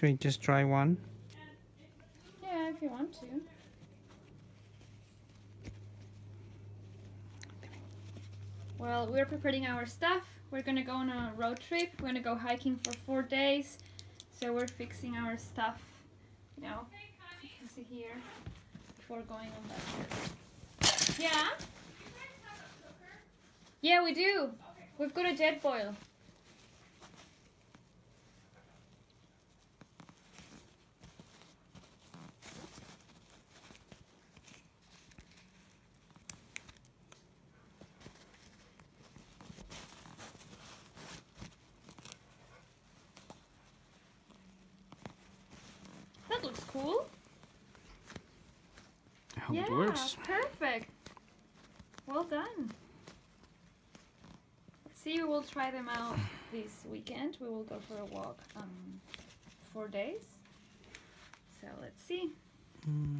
Should we just try one? Yeah, if you want to. Well, we're preparing our stuff. We're gonna go on a road trip. We're gonna go hiking for four days. So we're fixing our stuff, you know, you can see here, before going on that trip. Yeah? Yeah, we do. We've got a Jetboil. That cool. I hope yeah, it works. perfect. Well done. See, we will try them out this weekend. We will go for a walk um four days. So let's see. Mm.